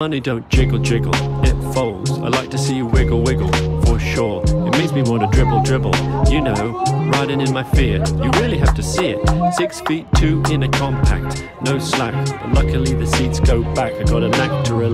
Money don't jiggle jiggle, it folds. I like to see you wiggle wiggle, for sure. It makes me want to dribble dribble. You know, riding in my fear. You really have to see it. Six feet two in a compact, no slack. But luckily the seats go back. I got a knack to relax.